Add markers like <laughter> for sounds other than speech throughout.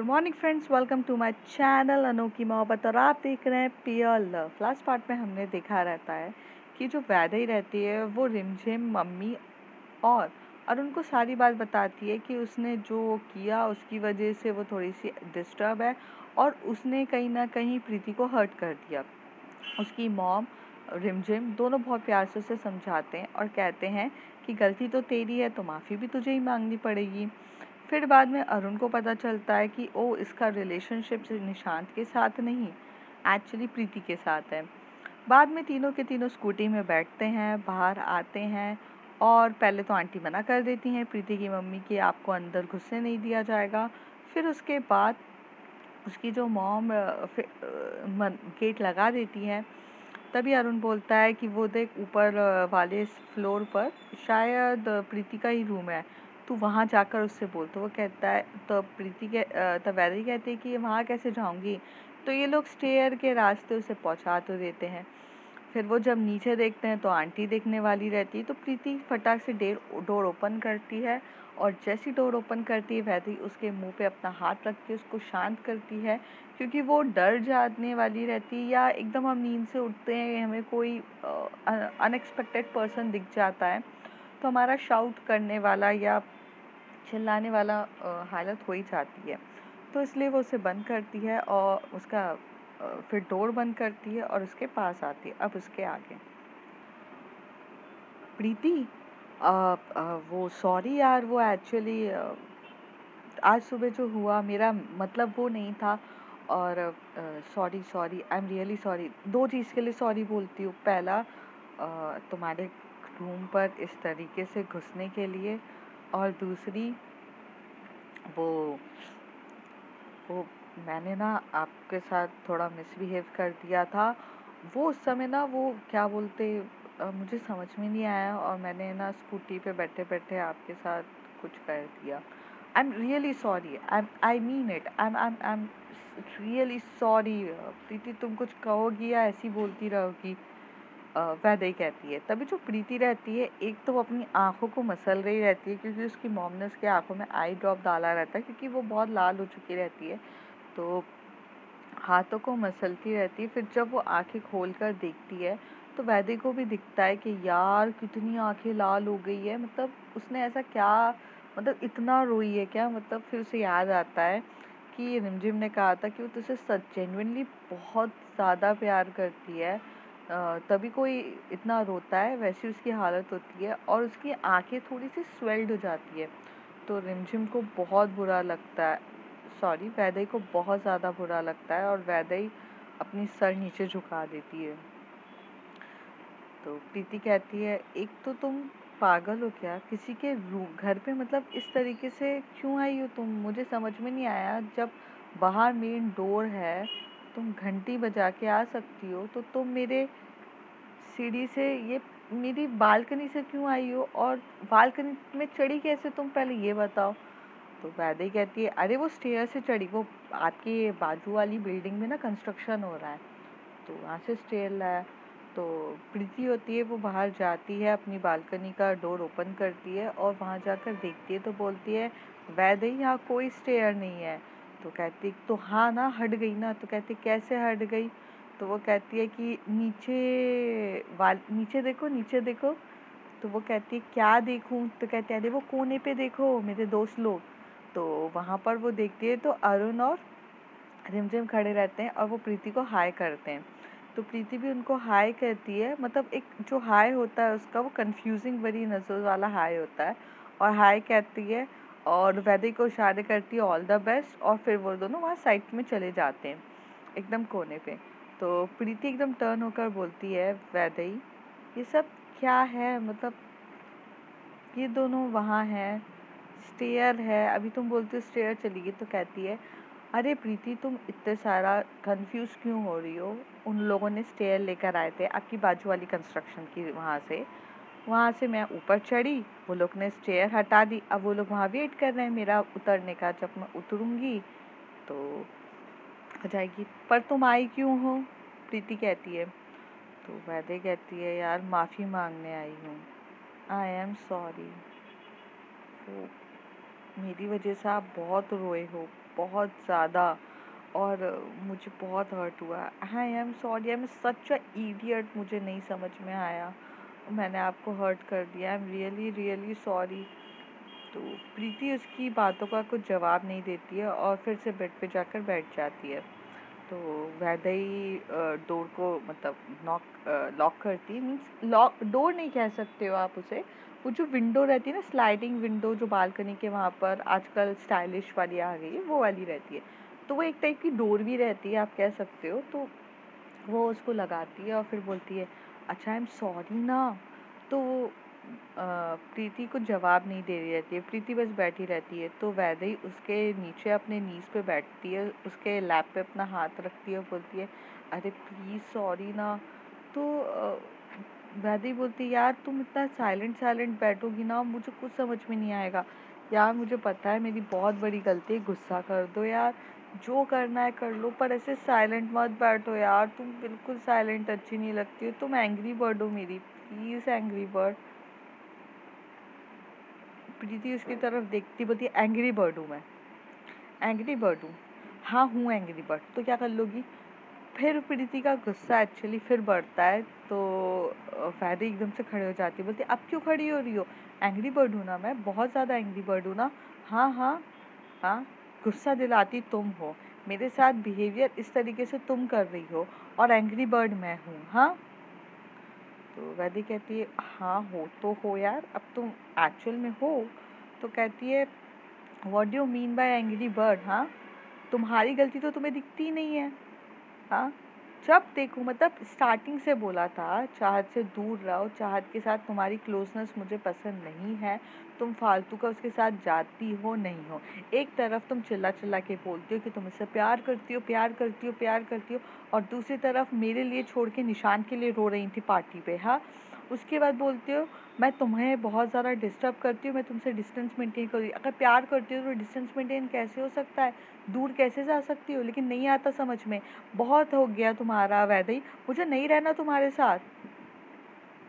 Good morning friends welcome to my channel अनोखी मोहब्बत और आप देख रहे हैं पियर लव लास्ट पार्ट में हमने देखा रहता है कि जो वैदई रहती है, वो रिमझिम मम्मी और और उनको सारी बात बताती है कि उसने जो किया, उसकी वजह से वो थोड़ी सी डिस्टर्ब है और उसने कहीं ना कहीं प्रीति को हर्ट कर दिया। उसकी मॉम रिमझिम दोनों बहुत प्यार से उसे समझाते हैं और कहते हैं कि, गलती तो तेरी है तो माफ़ी भी तुझे ही मांगनी पड़ेगी। फिर बाद में अरुण को पता चलता है कि ओ इसका रिलेशनशिप निशांत के साथ नहीं एक्चुअली प्रीति के साथ है। बाद में तीनों के तीनों स्कूटी में बैठते हैं, बाहर आते हैं और पहले तो आंटी मना कर देती हैं, प्रीति की मम्मी कि आपको अंदर घुसने नहीं दिया जाएगा। फिर उसके बाद उसकी जो मॉम गेट लगा देती है, तभी अरुण बोलता है कि वो देख ऊपर वाले फ्लोर पर शायद प्रीति का ही रूम है। तू वहाँ जाकर उससे बोल। तो वो कहता है तो प्रीति के तो वैदरी कहती है कि वहाँ कैसे जाऊँगी? तो ये लोग स्टेयर के रास्ते उसे पहुँचा तो देते हैं। फिर वो जब नीचे देखते हैं तो आंटी देखने वाली रहती है। तो प्रीति फटाक से डेर डोर ओपन करती है और जैसी डोर ओपन करती है वैदी उसके मुँह पे अपना हाथ रख के उसको शांत करती है। क्योंकि वो डर जाने वाली रहती है या एकदम हम नींद से उठते हैं, हमें कोई अनएक्सपेक्टेड पर्सन दिख जाता है। तो हमारा शाउट करने वाला या चिल्लाने वाला हालत हो ही जाती है। तो इसलिए वो उसे बंद करती है और उसका फिर डोर बंद करती है और उसके पास आती है। अब उसके आगे। प्रीति वो, सॉरी यार, वो एक्चुअली आज सुबह जो हुआ, मेरा मतलब वो नहीं था और sorry sorry I am really sorry दो चीज़ के लिए सॉरी बोलती हूँ। पहला तुम्हारे रूम पर इस तरीके से घुसने के लिए और दूसरी, वो वो मैंने ना आपके साथ थोड़ा मिसबिहेव कर दिया था। वो उस समय ना वो क्या बोलते मुझे समझ में नहीं आया और मैंने ना स्कूटी पे बैठे बैठे आपके साथ कुछ कर दिया। I am really sorry I I mean it I am I am really sorry Preeti, तुम कुछ कहोगी या ऐसी बोलती रहोगी? वैदई कहती है। तभी जो प्रीति रहती है, एक तो वो अपनी आँखों को मसल रही रहती है क्योंकि उसकी मॉम ने उसके आँखों में आई ड्रॉप डाला रहता है क्योंकि वो बहुत लाल हो चुकी रहती है। तो हाथों को मसलती रहती है, फिर जब वो आँखें खोल कर देखती है तो वैदे को भी दिखता है कि यार कितनी आँखें लाल हो गई है। मतलब उसने ऐसा क्या मतलब इतना रोई है क्या? मतलब फिर उसे याद आता है कि रिमझिम ने कहा था कि वो तुझसे सच जेनविनली बहुत ज़्यादा प्यार करती है। तभी कोई इतना रोता है, वैसी उसकी हालत होती है और उसकी आँखें थोड़ी सी स्वेल्ड हो जाती है। तो रिमझिम को बहुत बुरा लगता है। सॉरी, वैदई को बहुत ज़्यादा बुरा लगता है और वैदई अपनी सर नीचे झुका देती है। तो प्रीति कहती है, एक तो तुम पागल हो क्या? किसी के रू, घर पे मतलब इस तरीके से क्यों आई हो तुम? मुझे समझ में नहीं आया जब बाहर मेन डोर है तुम घंटी बजा के आ सकती हो तो तुम मेरे सीढ़ी से ये, मेरी बालकनी से क्यों आई हो? और बालकनी में चढ़ी कैसे? तुम पहले ये बताओ। तो वैदे कहती है, अरे, वो स्टेयर से चढ़ी, वो आपके बाजू वाली बिल्डिंग में ना कंस्ट्रक्शन हो रहा है। तो वहाँ से स्टेयर लाया तो प्रीति होती है, वो बाहर जाती है, अपनी बालकनी का डोर ओपन करती है और वहाँ जाकर देखती है तो बोलती है वैदे यहाँ कोई स्टेयर नहीं है। तो कहती तो हाँ ना, हट गई ना। तो कहती, कैसे हट गई? तो वो कहती है कि, नीचे वाल, नीचे देखो नीचे देखो। तो वो कहती है, क्या देखूँ? तो कहते हैं, अरे, वो कोने पे देखो, मेरे दोस्त लोग। तो वहाँ पर वो देखती है तो अरुण और रिमझिम खड़े रहते हैं और वो प्रीति को हाय करते हैं। तो प्रीति भी उनको हाय कहती है मतलब एक जो हाय होता है उसका वो कंफ्यूजिंग बड़ी नज़र वाला हाय होता है। और हाय कहती है और वैदिक को इशारे करती है ऑल द बेस्ट और फिर वो दोनों वहाँ साइड में चले जाते हैं, एकदम कोने पे। तो प्रीति एकदम टर्न होकर बोलती है, वैदई, ये सब क्या है? मतलब ये दोनों वहाँ हैं स्टेयर है। अभी तुम बोलते हो स्टेयर चली गई तो कहती है, अरे प्रीति, तुम इतने सारा कंफ्यूज क्यों हो रही हो? उन लोगों ने स्टेयर लेकर आए थे, आपकी बाजू वाली कंस्ट्रक्शन की वहाँ से। वहाँ से मैं ऊपर चढ़ी, वो लोग ने स्टेयर हटा दी। अब वो लोग वहाँ वेट कर रहे हैं, मेरा उतरने का, जब मैं उतरूँगी तो हो जाएगी। पर तुम आई क्यों हो? प्रीति कहती है। तो वैदे कहती है, यार, माफ़ी मांगने आई हूँ। आई एम सॉरी तो मेरी वजह से आप बहुत रोए हो, बहुत ज़्यादा। और मुझे बहुत हर्ट हुआ। I am sorry I am such a मुझे नहीं समझ में आया। मैंने आपको हर्ट कर दिया। I am really really sorry तो प्रीति उसकी बातों का कुछ जवाब नहीं देती है और फिर से बेड पे जाकर बैठ जाती है। तो वैदई डोर को मतलब नॉक लॉक करती है। मीन्स लॉक डोर नहीं कह सकते हो आप उसे। वो जो विंडो रहती है ना स्लाइडिंग विंडो जो बालकनी के वहाँ पर आजकल स्टाइलिश वाली आ गई है, वो वाली रहती है। तो वो एक टाइप की डोर भी रहती है, आप कह सकते हो। तो वो उसको लगाती है और फिर बोलती है अच्छा आई एम सॉरी ना। तो वो प्रीति को जवाब नहीं दे रही रहती है। प्रीति बस बैठी रहती है तो वैदई उसके नीचे अपने नीज पे बैठती है, उसके लैप पे अपना हाथ रखती है बोलती है, अरे प्लीज़ सॉरी ना। तो वैदई बोलती है, यार, तुम इतना साइलेंट साइलेंट बैठोगी ना, मुझे कुछ समझ में नहीं आएगा। यार, मुझे पता है मेरी बहुत बड़ी गलती है, गुस्सा कर दो यार। जो करना है कर लो, पर ऐसे साइलेंट मत बैठो यार। तुम बिल्कुल साइलेंट अच्छी नहीं लगती हो। तुम एंग्री बर्ड हो मेरी। प्लीज़ एंग्री बर्ड प्रीति उसकी तरफ़ देखती बोलती एंग्री बर्ड हूँ मैं। एंग्री बर्ड हूँ। हाँ हूँ एंग्री बर्ड तो क्या कर लोगी? फिर प्रीति का गुस्सा एक्चुअली फिर बढ़ता है। तो फैदी एकदम से खड़े हो जाती है। बोलती अब क्यों खड़ी हो रही हो? एंग्री बर्ड हूँ ना मैं। बहुत ज़्यादा एंग्री बर्ड हूँ ना। हाँ हाँ। हाँ। गुस्सा दिलाती तुम हो। मेरे साथ बिहेवियर इस तरीके से तुम कर रही हो और एंग्री बर्ड मैं हूँ हाँ? तो वैदी कहती है हाँ हो तो हो यार, अब तुम एक्चुअल में हो। तो कहती है what do mean by angry bird हाँ? तुम्हारी गलती तो तुम्हें दिखती ही नहीं है हाँ? जब देखो मतलब स्टार्टिंग से बोला था, चाहत से दूर रहो, चाहत के साथ तुम्हारी क्लोजनेस मुझे पसंद नहीं है, तुम फालतू का उसके साथ जाती हो, नहीं हो। एक तरफ़ तुम चिल्ला चिल्ला के बोलती हो कि तुम इससे प्यार करती हो, प्यार करती हो, प्यार करती हो, और दूसरी तरफ़ मेरे लिए छोड़ के निशान के लिए रो रही थी पार्टी पे हाँ? उसके बाद बोलती हो, मैं तुम्हें बहुत ज़्यादा डिस्टर्ब करती हूँ, मैं तुमसे डिस्टेंस मेंटेन कर रही अगर प्यार करती हो तो डिस्टेंस मेंटेन कैसे हो सकता है? दूर कैसे जा सकती हो? लेकिन नहीं आता समझ में। बहुत हो गया तुम्हारा, वैदई। मुझे नहीं रहना तुम्हारे साथ।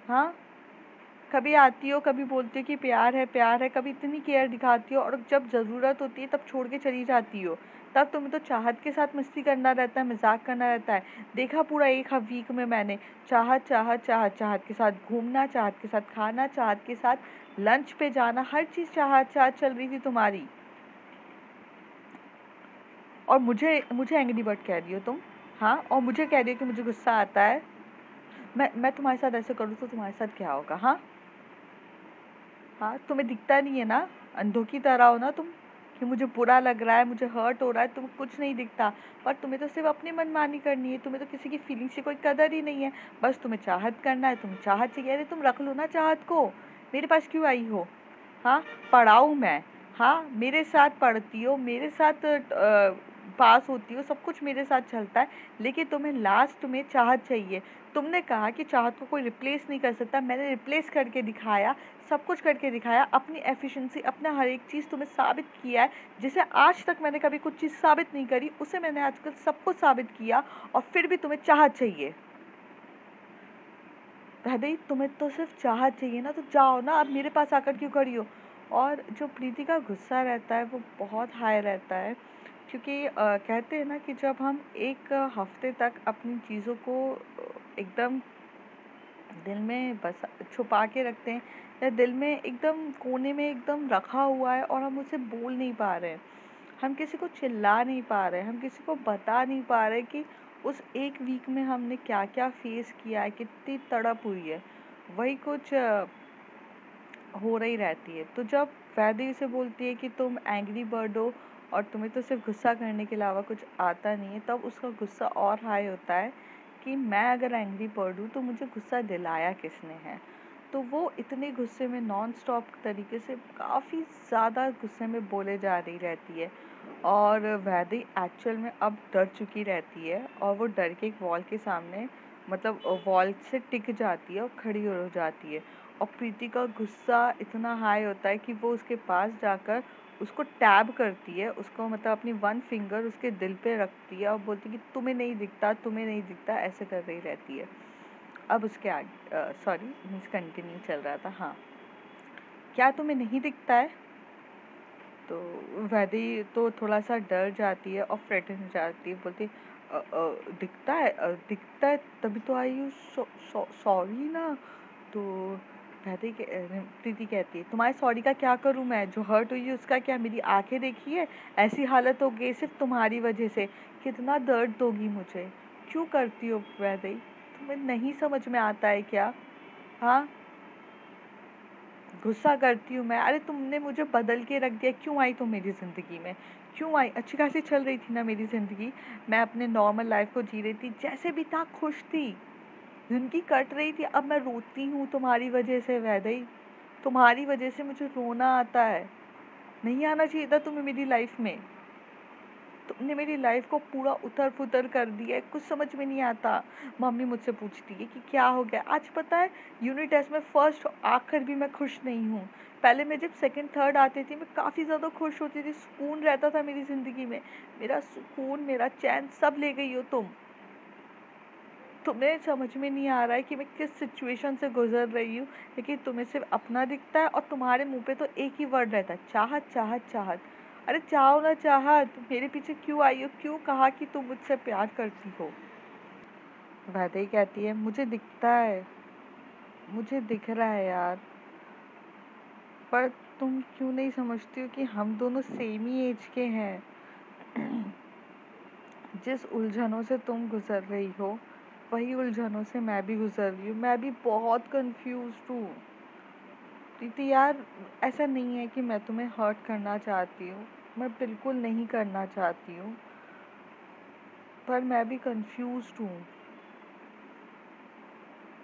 हाँ? कभी आती हो, कभी बोलती हो कि प्यार है प्यार है, कभी इतनी केयर दिखाती हो और जब ज़रूरत होती है तब छोड़ के चली जाती हो। तब तुम्हें तो चाहत के साथ मस्ती करना रहता है, मज़ाक करना रहता है। देखा पूरा एक वीक में मैंने। चाहत चाहत चाहत चाहत के साथ घूमना, चाहत के साथ खाना, चाहत के साथ लंच पे जाना, हर चीज़ चाहत चाहत चल रही थी तुम्हारी। और मुझे मुझे एंग्री बर्ड कह रही हो तुम। हाँ और मुझे कह रही हो कि मुझे गुस्सा आता है। मैं मैं तुम्हारे साथ ऐसे करूँ तो तुम्हारे साथ क्या होगा हाँ? हाँ तुम्हें दिखता नहीं है ना? अंधों की तरह हो ना तुम। कि मुझे बुरा लग रहा है, मुझे हर्ट हो रहा है तुम्हें कुछ नहीं दिखता। पर तुम्हें तो सिर्फ़ अपनी मनमानी करनी है, तुम्हें तो किसी की फीलिंग से कोई कदर ही नहीं है। बस तुम्हें चाहत करना है तुम चाहत चाहिए। अरे, तुम रख लो ना चाहत को। मेरे पास क्यों आई हो? हाँ पढ़ाऊँ मैं। हाँ मेरे साथ पढ़ती हो, मेरे साथ पास होती हो, सब कुछ मेरे साथ चलता है, लेकिन तुम्हें लास्ट में चाहत चाहिए। तुमने कहा कि चाहत को कोई रिप्लेस नहीं कर सकता। मैंने रिप्लेस करके दिखाया, सब कुछ करके दिखाया, अपनी एफिशिएंसी अपना हर एक चीज़ तुम्हें साबित किया है, जिसे आज तक मैंने कभी कुछ चीज़ साबित नहीं करी, उसे मैंने आजकल सब कुछ साबित किया और फिर भी तुम्हें चाहत चाहिए। हृदय तुम्हें तो सिर्फ़ चाहत चाहिए ना तो जाओ ना अब मेरे पास आकर क्यों खड़ी हो? और जो प्रीति का गुस्सा रहता है, वो बहुत हाई रहता है। क्योंकि कहते हैं ना कि जब हम एक हफ़्ते तक अपनी चीज़ों को एकदम दिल में बस छुपा के रखते हैं या दिल में एकदम कोने में एकदम रखा हुआ है और हम उसे बोल नहीं पा रहे हैं हम किसी को चिल्ला नहीं पा रहे हैं, हम किसी को बता नहीं पा रहे कि उस एक वीक में हमने क्या क्या फेस किया है कितनी तड़प हुई है वही कुछ हो रही रहती है। तो जब वैदी उसे बोलती है कि तुम एंग्री बर्ड हो और तुम्हें तो सिर्फ़ गुस्सा करने के अलावा कुछ आता नहीं है तब उसका गुस्सा और हाई होता है कि मैं अगर एंग्री बर्ड तो मुझे गुस्सा दिलाया किसने है? तो वो इतने गुस्से में नॉन स्टॉप तरीके से काफ़ी ज़्यादा गुस्से में बोले जा रही रहती है और वैदी एक्चुअल में अब डर चुकी रहती है और वो डर के एक वॉल के सामने मतलब वॉल से टिक जाती है और खड़ी हो जाती है और प्रीति का गुस्सा इतना हाई होता है कि वो उसके पास जाकर उसको टैब करती है, उसको मतलब अपनी वन फिंगर उसके दिल पे रखती है और बोलती है कि तुम्हें नहीं दिखता, तुम्हें नहीं दिखता, ऐसे कर रही रहती है। अब उसके आगे सॉरी मीन्स कंटिन्यू चल रहा था हाँ। क्या तुम्हें नहीं दिखता है? तो वैदी तो थोड़ा सा डर जाती है और फ्रेटन जाती है, बोलती दिखता है दिखता है, तभी तो आई सॉरी ना। तो वैदे प्रीति कहती है, तुम्हारे सॉरी का क्या करूँ मैं? जो हर्ट हुई है उसका क्या? मेरी आँखें देखी है? ऐसी हालत हो गई सिर्फ़ तुम्हारी वजह से। कितना दर्द दोगी मुझे। क्यों करती हो वैदे तुम्हें नहीं समझ में आता है क्या? हाँ? गुस्सा करती हूँ मैं। अरे, तुमने मुझे बदल के रख दिया। क्यों आई तुम मेरी ज़िंदगी में? क्यों आई? अच्छी खासी चल रही थी ना मेरी ज़िंदगी। मैं अपने नॉर्मल लाइफ को जी रही थी। जैसे भी था, खुश थी। ज़िंदगी कट रही थी, अब मैं रोती हूँ तुम्हारी वजह से वैदई तुम्हारी वजह से मुझे रोना आता है। नहीं आना चाहिए था तुम्हें मेरी लाइफ में। तुमने मेरी लाइफ को पूरा उतर पुतर कर दिया है, कुछ समझ में नहीं आता। मम्मी मुझसे पूछती है कि क्या हो गया? आज पता है यूनिट टेस्ट में फ़र्स्ट आखिर भी मैं खुश नहीं हूँ। पहले मैं जब सेकंड थर्ड आती थी, मैं काफ़ी ज़्यादा खुश होती थी, सुकून रहता था मेरी ज़िंदगी में। मेरा सुकून, मेरा चैन सब ले गई हो तुम। तुम्हें समझ में नहीं आ रहा है कि मैं किस सिचुएशन से गुजर रही हूँ, लेकिन तुम्हें सिर्फ़ अपना दिखता है और तुम्हारे मुँह पे तो एक ही वर्ड रहता है, चाहत चाहत चाहत। अरे चाहो ना चाहत, मेरे पीछे क्यों आई हो? क्यों कहा कि तुम मुझसे प्यार करती हो? वैदे कहती है, मुझे दिखता है, मुझे दिख रहा है यार, पर तुम क्यों नहीं समझती हो कि हम दोनों सेम ही एज के हैं? <clears throat> जिस उलझनों से तुम गुजर रही हो वही उलझनों से मैं भी गुजर रही हूँ। मैं भी बहुत कंफ्यूज हूँ। प्रीति यार, ऐसा नहीं है कि मैं तुम्हें हर्ट करना चाहती हूँ। मैं बिल्कुल नहीं करना चाहती हूँ। पर मैं भी कंफ्यूज हूँ।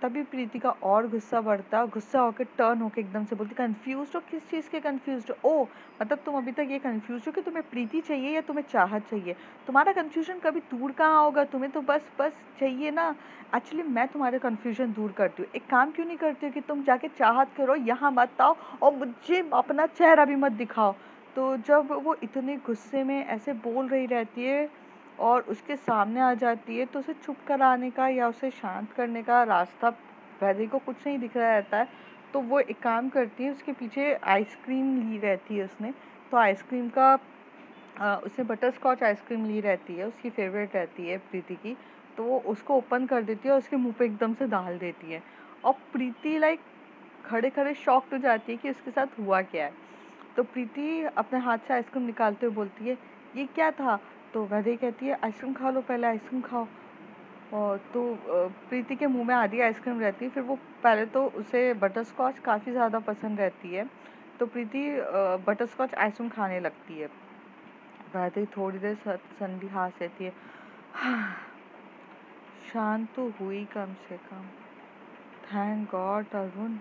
तभी प्रीति का और गुस्सा बढ़ता, गुस्सा होकर टर्न होकर एकदम से बोलती कंफ्यूज हो? किस चीज़ के कंफ्यूज हो? ओ मतलब तुम अभी तक ये कंफ्यूज हो कि तुम्हें प्रीति चाहिए या तुम्हें चाहत चाहिए? तुम्हारा कंफ्यूजन कभी दूर कहाँ होगा? तुम्हें तो बस बस चाहिए ना? एक्चुअली मैं तुम्हारे कन्फ्यूज़न दूर करती हूँ। एक काम क्यों नहीं करती हूँ कि तुम जाके चाहत करो, यहाँ मत आओ और मुझे अपना चेहरा भी मत दिखाओ? तो जब वो इतने गुस्से में ऐसे बोल रही रहती है और उसके सामने आ जाती है तो उसे चुप कराने का या उसे शांत करने का रास्ता वैदे को कुछ नहीं दिख रहा रहता है। तो वो एक काम करती है, उसके पीछे आइसक्रीम ली रहती है उसने। तो आइसक्रीम का उसने बटर स्कॉच आइसक्रीम ली रहती है, उसकी फेवरेट रहती है प्रीति की। तो वो उसको ओपन कर देती है और उसके मुँह पे एकदम से डाल देती है। और प्रीति लाइक खड़े खड़े शॉक्ड हो जाती है कि उसके साथ हुआ क्या है। तो प्रीति अपने हाथ से आइसक्रीम निकालते हुए बोलती है, ये क्या था? तो वैदे कहती है, आइसक्रीम खा लो पहले, आइसक्रीम खाओ। और तो प्रीति के मुँह में आधी आइसक्रीम रहती है, फिर वो पहले तो उसे बटर स्कॉच काफ़ी ज़्यादा पसंद रहती है। तो प्रीति बटर स्कॉच आइसक्रीम खाने लगती है। वैदे थोड़ी देर संधि हाथ रहती है। शांत तो हुई कम से कम। Thank God Arun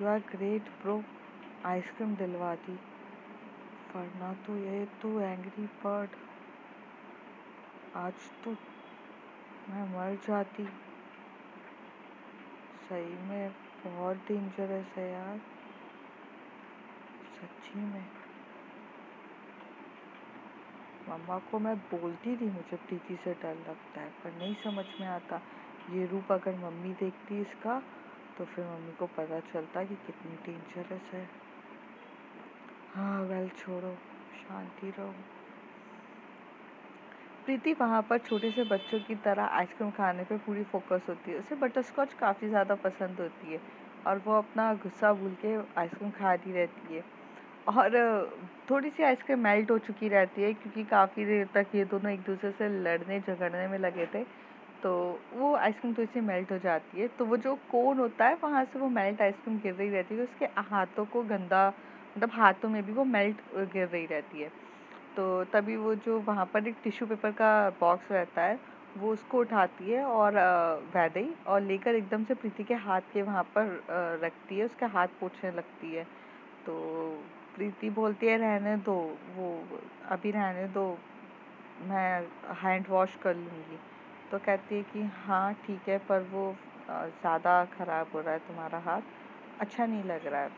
you are great pro ice cream दिलवा दी। वरना तो ये तो एंग्री बर्ड आज तो मैं मर जाती। सही में बहुत डेंजरस है यार। सच्ची में। मम्मा को मैं बोलती थी मुझे प्रीति से डर लगता है, पर नहीं समझ में आता। ये रूप अगर मम्मी देखती इसका तो फिर मम्मी को पता चलता कि कितनी डेंजरस है। हाँ वेल छोड़ो। शांति रहो। प्रीति वहाँ पर छोटे से बच्चों की तरह आइसक्रीम खाने पे पूरी फोकस होती है। उसे बटर स्कॉच काफ़ी ज़्यादा पसंद होती है और वो अपना गुस्सा भूल के आइसक्रीम खाती रहती है। और थोड़ी सी आइसक्रीम मेल्ट हो चुकी रहती है क्योंकि काफ़ी देर तक ये दोनों एक दूसरे से लड़ने, झगड़ने में लगे थे तो वो आइसक्रीम थोड़ी सी मेल्ट हो जाती है। तो वो जो कोन होता है वहाँ से वो मेल्ट आइसक्रीम गिर रही रहती है, उसके हाथों को गंदा मतलब हाथों में भी वो मेल्ट गिर रही रहती है। तो तभी वो जो वहाँ पर एक टिश्यू पेपर का बॉक्स रहता है, वो उसको उठाती है और वैदई और लेकर एकदम से प्रीति के हाथ के वहाँ पर रखती है, उसके हाथ पोछने लगती है। तो प्रीति बोलती है, रहने दो, वो अभी रहने दो, मैं हैंड वॉश कर लूँगी। तो कहती है कि हाँ ठीक है, पर वो ज़्यादा ख़राब हो रहा है तुम्हारा हाथ अच्छा नहीं लग रहा है।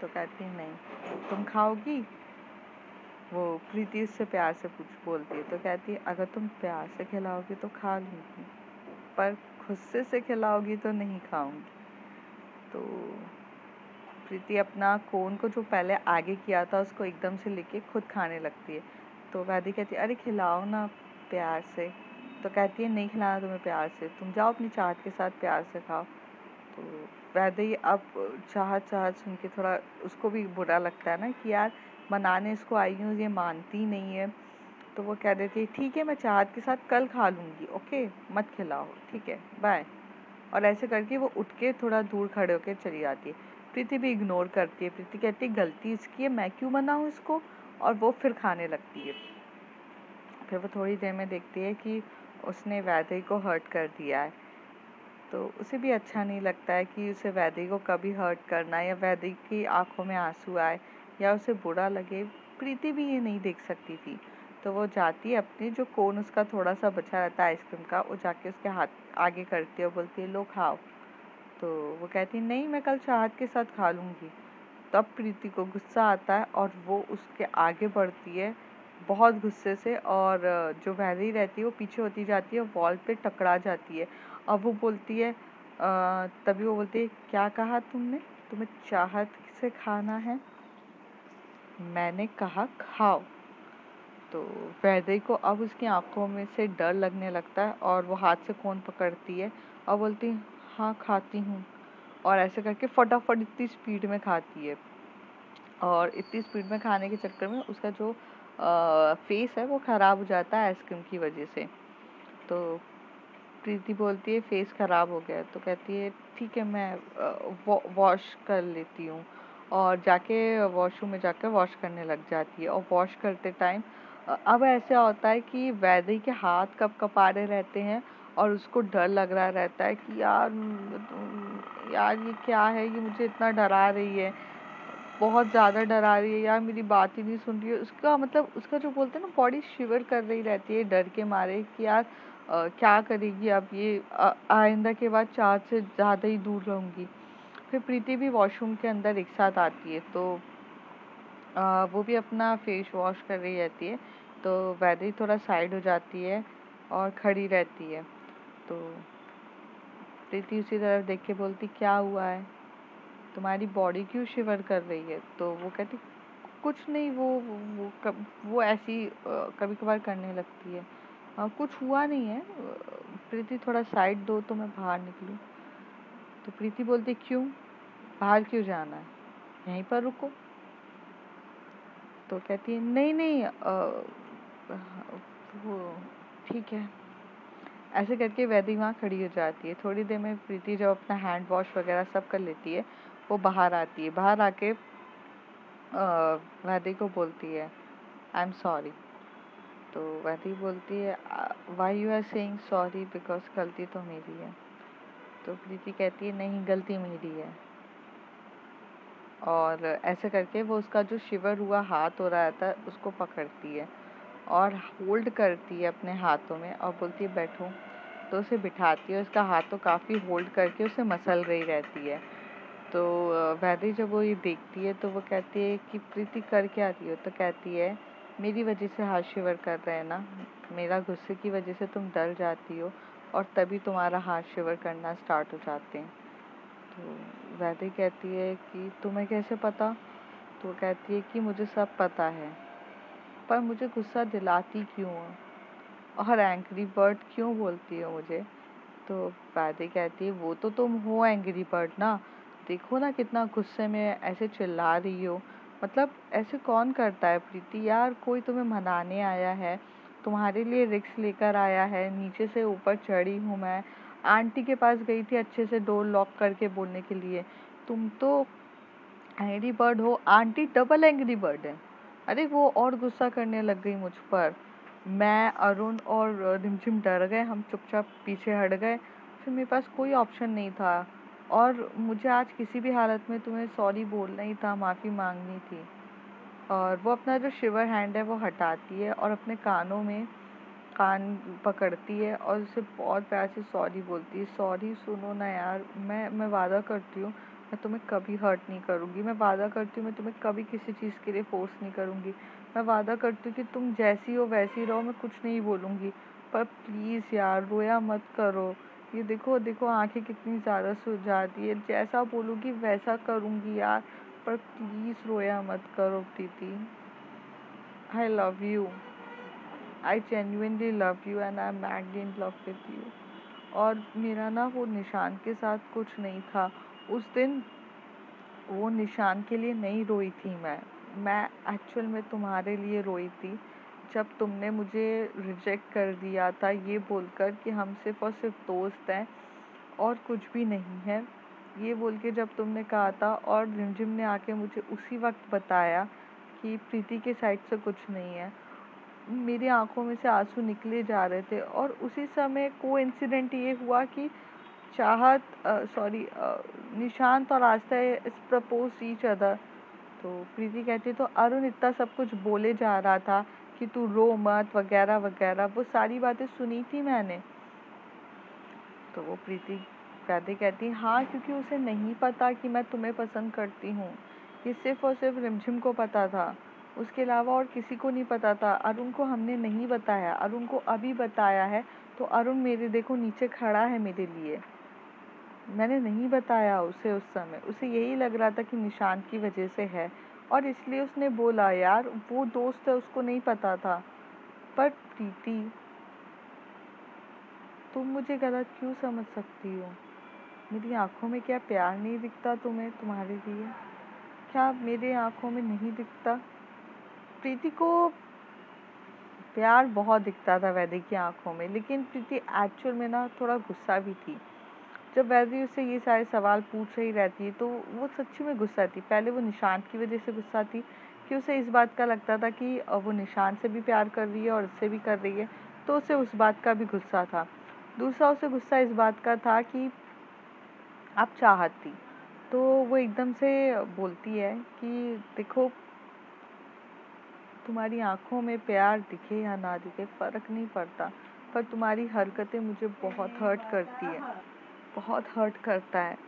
तो कहती है, नहीं, तुम खाओगी? वो प्रीति उससे प्यार से कुछ बोलती है तो कहती है, अगर तुम प्यार से खिलाओगी तो खा लूँगी, पर गुस्से से खिलाओगी तो नहीं खाऊँगी। तो प्रीति अपना कोन को जो पहले आगे किया था, उसको एकदम से लेके खुद खाने लगती है। तो वैदी कहती है, अरे खिलाओ ना प्यार से। तो कहती है, नहीं खिलाना तुम्हें प्यार से, तुम जाओ अपनी चाहत के साथ प्यार से खाओ। तो वैदे अब चाहत चाहत सुन के थोड़ा उसको भी बुरा लगता है ना कि यार मनाने इसको आई हूँ, ये मानती नहीं है। तो वो कह देती है, ठीक है, मैं चाहत के साथ कल खा लूँगी, ओके? मत खिलाओ, ठीक है, बाय। और ऐसे करके वो उठ के थोड़ा दूर खड़े होकर चली जाती है। प्रीति भी इग्नोर करती है। प्रीति कहती है, गलती इसकी है, मैं क्यों मनाऊँ इसको? और वो फिर खाने लगती है। फिर वो थोड़ी देर में देखती है कि उसने वैदे को हर्ट कर दिया है। तो उसे भी अच्छा नहीं लगता है कि उसे वैदे को कभी हर्ट करना या वैदे की आँखों में आँसू आए। या उसे बुरा लगे, प्रीति भी ये नहीं देख सकती थी। तो वो जाती है अपनी जो कोन उसका थोड़ा सा बचा रहता है आइसक्रीम का, वो जाके उसके हाथ आगे करती है और बोलती है, लो, खाओ। तो वो कहती है, नहीं, मैं कल चाहत के साथ खा लूँगी। तब प्रीति को गुस्सा आता है और वो उसके आगे बढ़ती है बहुत गुस्से से और जो वैली रहती है वो पीछे होती जाती है वॉल पे टकरा जाती है। अब वो बोलती है तभी वो बोलती है, क्या कहा तुमने? तुम्हें चाहत से खाना है? मैंने कहा खाओ। तो वैदे को अब उसकी आँखों में से डर लगने लगता है और वो हाथ से कौन पकड़ती है और बोलती हाँ खाती हूँ। और ऐसे करके फटाफट इतनी स्पीड में खाती है। और इतनी स्पीड में खाने के चक्कर में उसका जो आ, फेस है वो ख़राब हो जाता है आइसक्रीम की वजह से। तो प्रीति बोलती है फेस ख़राब हो गया तो कहती है ठीक है मैं वॉश कर लेती हूँ। और जाके वॉशरूम में जाकर वॉश करने लग जाती है। और वॉश करते टाइम अब ऐसा होता है कि वैदे के हाथ कब कपारे रहते हैं और उसको डर लग रहा रहता है कि यार यार ये क्या है? ये मुझे इतना डरा रही है। बहुत ज़्यादा डरा रही है। यार मेरी बात ही नहीं सुन रही है। उसका मतलब उसका जो बोलते हैं ना बॉडी शिवर कर रही रहती है डर के मारे कि यार आ, क्या करेगी अब ये? आइंदा के बाद चार से ज़्यादा ही दूर रहूँगी। फिर प्रीति भी वॉशरूम के अंदर एक साथ आती है तो आ, वो भी अपना फेस वॉश कर रही रहती है तो वैदे थोड़ा साइड हो जाती है और खड़ी रहती है तो प्रीति उसी तरफ़ देख के बोलती क्या हुआ है? तुम्हारी बॉडी क्यों शिवर कर रही है? तो वो कहती कुछ नहीं वो वो कब वो ऐसी कभी कभार करने लगती है। आ, कुछ हुआ नहीं है। प्रीति थोड़ा साइड दो तो मैं बाहर निकलूँ। तो प्रीति बोलती, क्यों? बाहर क्यों जाना है? यहीं पर रुको। तो कहती है नहीं नहीं वो ठीक है। ऐसे करके वैदी वहाँ खड़ी हो जाती है। थोड़ी देर में प्रीति जब अपना हैंड वॉश वगैरह सब कर लेती है, वो बाहर आती है। बाहर आके वैदी को बोलती है आई एम सॉरी तो वैदी बोलती है why you are saying sorry because गलती तो मेरी है। तो प्रीति कहती है, नहीं, गलती मेरी है। और ऐसे करके वो उसका जो शिवर हुआ, हाथ हो रहा था, उसको पकड़ती है और होल्ड करती है अपने हाथों में और बोलती है, बैठो। तो उसे बिठाती है उसका हाथ तो काफ़ी होल्ड करके उसे मसल रही रहती है। तो वैदी जब वो ये देखती है तो वो कहती है कि, प्रीति कर क्या रही हो? तो कहती है, मेरी वजह से हाथ शिवर कर रहे हैं ना। मेरा गुस्से की वजह से तुम डर जाती हो। और तभी तुम्हारा हाथ शिवर करना स्टार्ट हो जाते हैं। तो वैदी कहती है कि तुम्हें कैसे पता? तो कहती है कि मुझे सब पता है, पर मुझे गुस्सा दिलाती क्यों है? और एंग्री बर्ड क्यों बोलती हो मुझे? तो वैदी कहती है, वो तो तुम हो एंग्री बर्ड ना? देखो ना कितना गुस्से में ऐसे चिल्ला रही हो। मतलब ऐसे कौन करता है प्रीति? यार कोई तुम्हें मनाने आया है तुम्हारे लिए रिक्स लेकर आया है। नीचे से ऊपर चढ़ी हूँ मैं। आंटी के पास गई थी अच्छे से डोर लॉक करके बोलने के लिए। तुम तो एंग्री बर्ड हो। आंटी डबल एंग्री बर्ड है। अरे, वो और गुस्सा करने लग गई मुझ पर। मैं, अरुण और रिमझिम डर गए। हम चुपचाप पीछे हट गए। फिर मेरे पास कोई ऑप्शन नहीं था। और मुझे आज किसी भी हालत में तुम्हें सॉरी बोलना ही था, माफ़ी मांगनी थी। और वो अपना जो शिवर हैंड है वो हटाती है और अपने कानों में कान पकड़ती है और उसे बहुत प्यार से सॉरी बोलती है। सॉरी सुनो ना यार, मैं मैं वादा करती हूँ, मैं तुम्हें कभी हर्ट नहीं करूँगी। मैं वादा करती हूँ, मैं तुम्हें कभी किसी चीज़ के लिए फोर्स नहीं करूँगी। मैं वादा करती हूँ कि तुम जैसी हो, वैसी रहो, मैं कुछ नहीं बोलूँगी। पर प्लीज़ यार, रोया मत करो। ये देखो देखो, आँखें कितनी ज़्यादा सूज जाती है। जैसा बोलूँगी, वैसा करूँगी यार। पर प्लीज़ रोया मत करो, Preeti. I love you I genuinely love you and I am in love with you और मेरा ना वो निशान के साथ कुछ नहीं था। उस दिन वो निशान के लिए नहीं रोई थी मैं। मैं एक्चुअल में तुम्हारे लिए रोई थी। जब तुमने मुझे रिजेक्ट कर दिया था, ये बोलकर कि हम सिर्फ़ और सिर्फ़ दोस्त हैं और कुछ भी नहीं है। ये बोल के जब तुमने कहा था और रिमझिम ने आके मुझे उसी वक्त बताया कि प्रीति के साइड से कुछ नहीं है, मेरी आँखों में से आँसू निकले जा रहे थे और उसी समय को इंसिडेंट ये हुआ कि चाहत सॉरी निशांत और आस्था इस प्रपोज ईच अदर तो प्रीति कहती तो अरुण इतना सब कुछ बोले जा रहा था कि तू रो मत, वगैरह वगैरह, वो सारी बातें सुनी थी मैंने। तो वो प्रीति कहती कहती हाँ क्योंकि उसे नहीं पता कि मैं तुम्हें पसंद करती हूँ। ये सिर्फ़ और सिर्फ़ रिमझिम को पता था। उसके अलावा और किसी को नहीं पता था। अरुण को हमने नहीं बताया। अरुण को अभी बताया है तो अरुण मेरे देखो नीचे खड़ा है मेरे लिए। मैंने नहीं बताया उसे उस समय। उसे यही लग रहा था कि निशान की वजह से है। और इसलिए उसने बोला, यार, वो दोस्त है, उसको नहीं पता था। पर प्रीति, तुम मुझे गलत क्यों समझ सकती हो? मेरी आँखों में क्या प्यार नहीं दिखता तुम्हें, तुम्हारे लिए? क्या मेरे आँखों में नहीं दिखता? प्रीति को प्यार बहुत दिखता था वैदिक की आँखों में, लेकिन प्रीति एक्चुअल में ना थोड़ा गुस्सा भी थी। जब वैदी उससे ये सारे सवाल पूछ रही रहती है तो वो सच्ची में गुस्सा थी। पहले वो निशांत की वजह से गुस्सा थी कि उसे इस बात का लगता था कि वो निशान से भी प्यार कर रही है और उससे भी कर रही है तो उसे उस बात का भी गुस्सा था। दूसरा उसे गुस्सा इस बात का था कि आप चाहत थी तो वो एकदम से बोलती है कि देखो, तुम्हारी आँखों में प्यार दिखे या ना दिखे, फ़र्क नहीं पड़ता, पर तुम्हारी हरकतें मुझे बहुत हर्ट करती है। बहुत हर्ट करता है।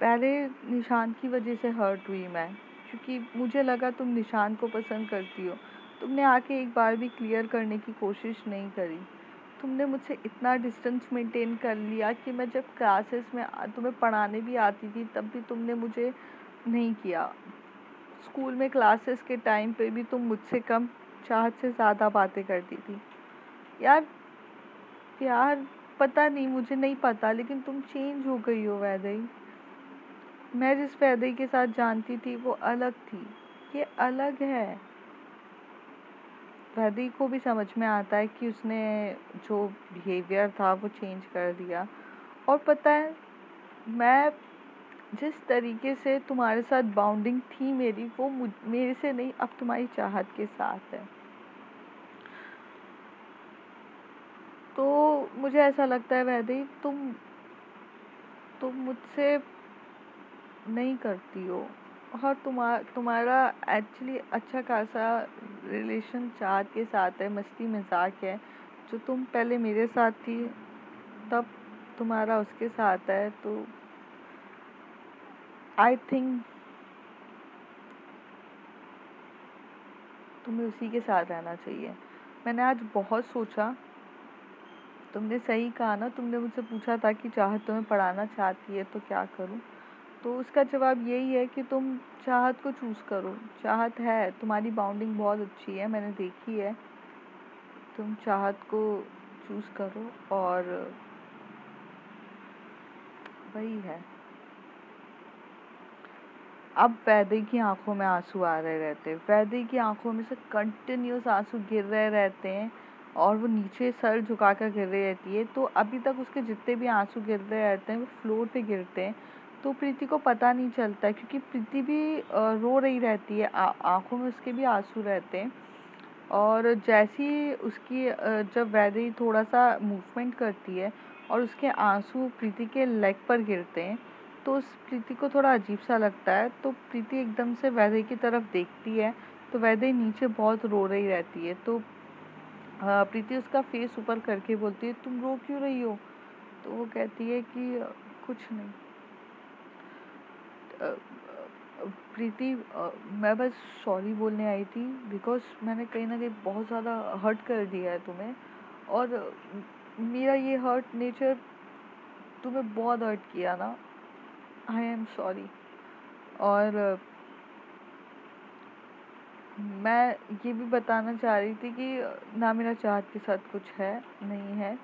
पहले निशान की वजह से हर्ट हुई मैं, क्योंकि मुझे लगा तुम निशान को पसंद करती हो। तुमने आके एक बार भी क्लियर करने की कोशिश नहीं करी। तुमने मुझसे इतना डिस्टेंस मेंटेन कर लिया कि मैं जब क्लासेस में तुम्हें पढ़ाने भी आती थी, तब भी तुमने मुझे नहीं किया। स्कूल में क्लासेस के टाइम पे भी तुम मुझसे कम चाहत से ज़्यादा बातें करती थी। यार प्यार पता नहीं, मुझे नहीं पता, लेकिन तुम चेंज हो गई हो, वैदई। मैं जिस वैदई के साथ जानती थी, वो अलग थी। ये अलग है। वैदई को भी समझ में आता है कि उसने जो बिहेवियर था वो चेंज कर दिया। और पता है, मैं जिस तरीके से तुम्हारे साथ बाउंडिंग थी मेरी, वो मेरे से नहीं, अब तुम्हारी चाहत के साथ है। तो मुझे ऐसा लगता है वैदे तुम तुम मुझसे नहीं करती हो। और तुम्हारा तुम्हारा एक्चुअली अच्छा खासा रिलेशन चाहत के साथ है, मस्ती मज़ाक है। जो तुम पहले मेरे साथ थी, तब तुम्हारा उसके साथ है तो आई थिंक तुम्हें उसी के साथ रहना चाहिए। मैंने आज बहुत सोचा। तुमने सही कहा ना, तुमने मुझसे पूछा था कि चाहत तुम्हें पढ़ाना चाहती है तो क्या करूँ? तो उसका जवाब यही है कि तुम चाहत को चूज़ करो। चाहत है, तुम्हारी बाउंडिंग बहुत अच्छी है, मैंने देखी है। तुम चाहत को चूज़ करो और वही है। अब वैदे की आँखों में आँसू आ रहे रहते हैं। वैदे की आँखों में से कंटिन्यूस आँसू गिर रहे रहते हैं और वो नीचे सर झुका कर गिर रही रहती है। तो अभी तक उसके जितने भी आँसू गिर रहे रहते हैं, वो फ्लोर पे गिरते हैं। तो प्रीति को पता नहीं चलता क्योंकि प्रीति भी रो रही रहती है आँखों में उसके भी आँसू रहते हैं। और जैसी उसकी जब वैदे थोड़ा सा मूवमेंट करती है और उसके आँसू प्रीति के लेग पर गिरते हैं तो उस प्रीति को थोड़ा अजीब सा लगता है। तो प्रीति एकदम से वैदे की तरफ़ देखती है तो वैदे नीचे बहुत रो रही रहती है। तो प्रीति उसका फेस ऊपर करके बोलती है, तुम रो क्यों रही हो? तो वो कहती है कि, कुछ नहीं। प्रीति मैं बस सॉरी बोलने आई थी बिकॉज़ मैंने कहीं ना कहीं बहुत ज़्यादा हर्ट कर दिया है तुम्हें और मेरा ये हर्ट नेचर तुम्हें बहुत हर्ट किया ना। आई एम सॉरी और मैं ये भी बताना चाह रही थी कि ना मेरा चाहत के साथ कुछ है, नहीं है।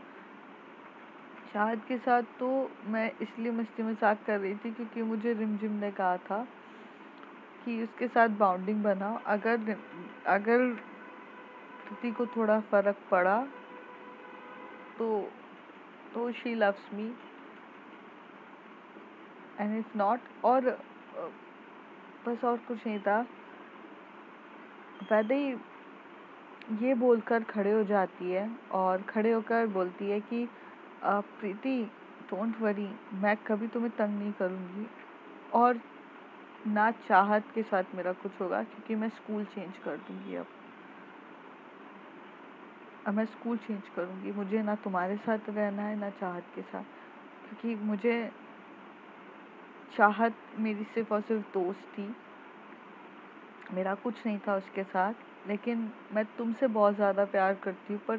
चाहत के साथ तो मैं इसलिए मस्ती मज़ाक कर रही थी क्योंकि मुझे रिमझिम ने कहा था कि उसके साथ बाउंडिंग बनाओ। अगर अगर कृति को थोड़ा फ़र्क पड़ा तो तो she loves me and if not और, बस और कुछ नहीं था। वैदे ये बोलकर खड़े हो जाती है और खड़े होकर बोलती है कि प्रीति डोंट वरी मैं कभी तुम्हें तंग नहीं करूँगी। और ना चाहत के साथ मेरा कुछ होगा, क्योंकि मैं स्कूल चेंज कर दूँगी अब। अब मैं स्कूल चेंज करूँगी। मुझे ना तुम्हारे साथ रहना है, ना चाहत के साथ। क्योंकि मुझे चाहत मेरी सिर्फ़ और सिर्फ़ दोस्त थी। मेरा कुछ नहीं था उसके साथ। लेकिन मैं तुमसे बहुत ज़्यादा प्यार करती हूँ, पर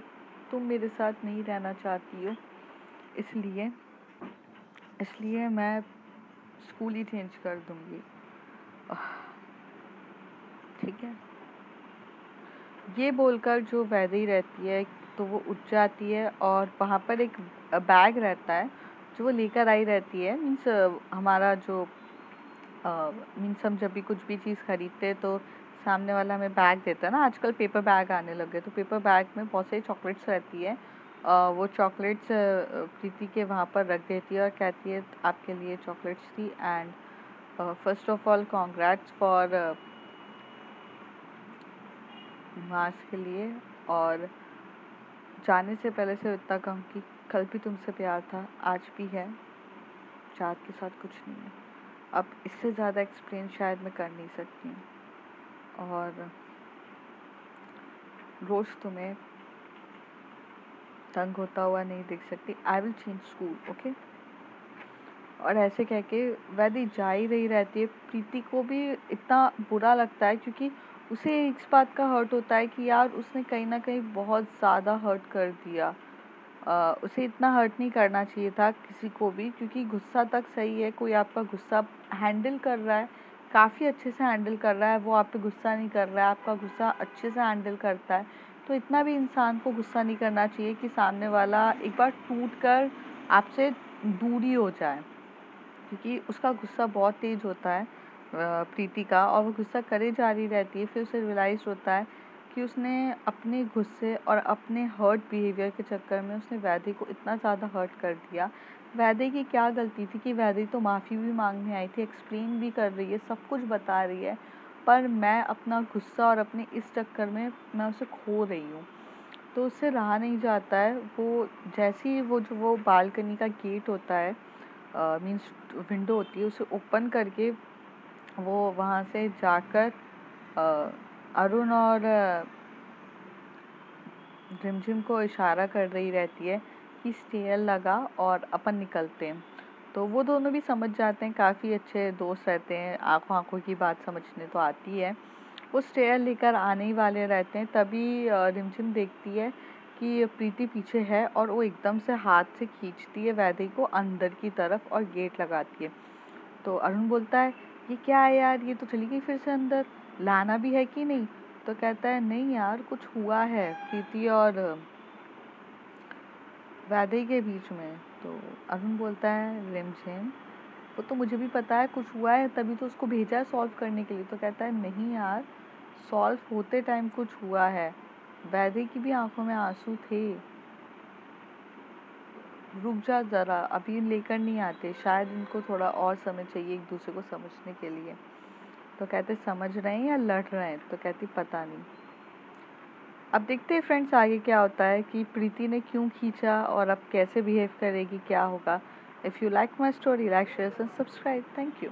तुम मेरे साथ नहीं रहना चाहती हो। इसलिए इसलिए मैं स्कूल ही चेंज कर दूँगी। ठीक है। ये बोलकर जो वैदे रहती है तो वो उठ जाती है और वहाँ पर एक बैग रहता है, जो वो लेकर आई रहती है। मीन्स हमारा जो मीन्स हम जब भी कुछ भी चीज़ खरीदते हैं तो सामने वाला हमें बैग देता है ना। आजकल पेपर बैग आने लगे तो पेपर बैग में बहुत सारी चॉकलेट्स रहती है। वो चॉकलेट्स प्रीति के वहाँ पर रख देती है और कहती है, आपके लिए चॉकलेट्स थी and first of all congrats for marks के लिए और जाने से पहले से इतना कहूँ कि कल भी तुमसे प्यार था, आज भी है चाँद के साथ कुछ नहीं है। अब इससे ज़्यादा एक्सप्लेन शायद मैं कर नहीं सकती और रोज़ तुम्हें तंग होता हुआ नहीं देख सकती। I will change school okay और ऐसे कह के वैदी जा ही रही रहती है। प्रीति को भी इतना बुरा लगता है क्योंकि उसे इस बात का हर्ट होता है कि यार उसने कहीं ना कहीं बहुत ज़्यादा हर्ट कर दिया। आ, उसे इतना हर्ट नहीं करना चाहिए था किसी को भी क्योंकि गुस्सा तक सही है। कोई आपका गुस्सा हैंडल कर रहा है काफ़ी अच्छे से हैंडल कर रहा है वो आप पे गुस्सा नहीं कर रहा है आपका गुस्सा अच्छे से हैंडल करता है। तो इतना भी इंसान को गुस्सा नहीं करना चाहिए कि सामने वाला एक बार टूट कर आपसे दूरी हो जाए। क्योंकि उसका गुस्सा बहुत तेज़ होता है प्रीति का, और वो गुस्सा करे जा रही रहती है, फिर उसे रियलाइज़ होता है कि उसने अपने गुस्से और अपने हर्ट बिहेवियर के चक्कर में उसने वैदे को इतना ज़्यादा हर्ट कर दिया। वैदे की क्या गलती थी कि वैदे तो माफ़ी भी मांगने आई थी एक्सप्लेन भी कर रही है, सब कुछ बता रही है। पर मैं अपना गुस्सा और अपने इस चक्कर में मैं उसे खो रही हूँ। तो उससे रहा नहीं जाता है। वो जैसे ही वो जो वो बालकनी का गेट होता है मीन्स विंडो होती है, उसे ओपन करके वो वहाँ से जाकर अरुण और झिमझिम को इशारा कर रही रहती है कि स्टेयर लगा और अपन निकलते हैं। तो वो दोनों भी समझ जाते हैं, काफ़ी अच्छे दोस्त रहते हैं आँखों आँखों की बात समझने तो आती है। वो स्टेयर लेकर आने ही वाले रहते हैं, तभी रिमझिम देखती है कि प्रीति पीछे है और वो एकदम से हाथ से खींचती है वैदे को अंदर की तरफ़ और गेट लगाती है। तो अरुण बोलता है, ये क्या है यार? ये तो चली गई फिर से अंदर। लाना भी है कि नहीं? तो कहता है, नहीं यार, कुछ हुआ है, प्रीति और वैदे के बीच में तो अरुण बोलता है रिमझिम वो तो मुझे भी पता है, कुछ हुआ है, तभी तो उसको भेजा है सॉल्व करने के लिए तो कहता है, नहीं यार, सॉल्व होते टाइम कुछ हुआ है। वैदे की भी आँखों में आँसू थे। रुक जा ज़रा, अभी लेकर नहीं आते, शायद इनको थोड़ा और समय चाहिए एक दूसरे को समझने के लिए। तो कहते, समझ रहे हैं या लड़ रहे हैं? तो कहती, पता नहीं। अब देखते हैं फ्रेंड्स आगे क्या होता है कि प्रीति ने क्यों खींचा और अब कैसे बिहेव करेगी, क्या होगा। If you like my story like share and subscribe thank you